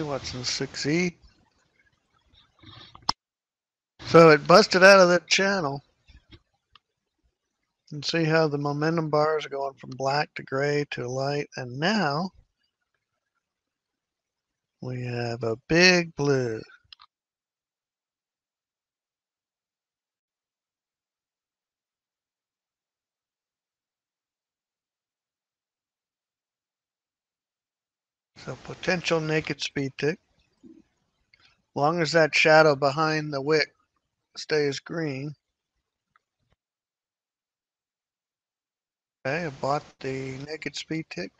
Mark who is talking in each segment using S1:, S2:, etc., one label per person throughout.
S1: what's in 6E? So it busted out of that channel. And see how the momentum bars are going from black to gray to light. And now we have a big blue. So potential naked speed tick. Long as that shadow behind the wick stays green. Okay, I bought the naked speed tick.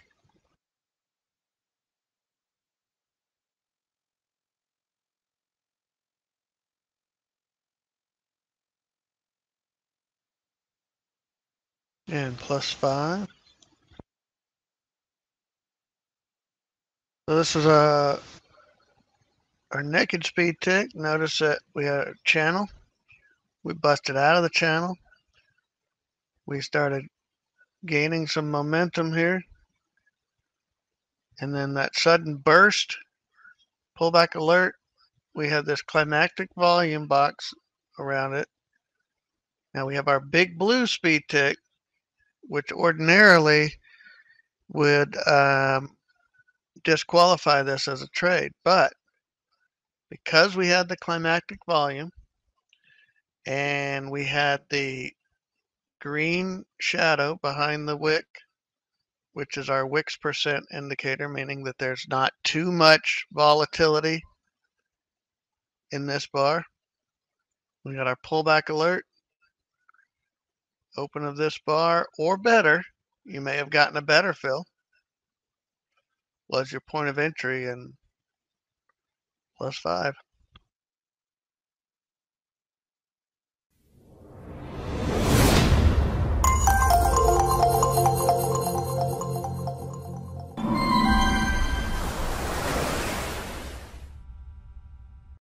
S1: And plus five. So this is a our naked speed tick. Notice that we had a channel. We busted out of the channel. We started gaining some momentum here. And then that sudden burst, pullback alert, we have this climactic volume box around it. Now we have our big blue speed tick, which ordinarily would um, disqualify this as a trade. But because we had the climactic volume and we had the green shadow behind the wick, which is our wicks percent indicator, meaning that there's not too much volatility in this bar. We got our pullback alert, open of this bar, or better, you may have gotten a better fill was your point of entry and plus five.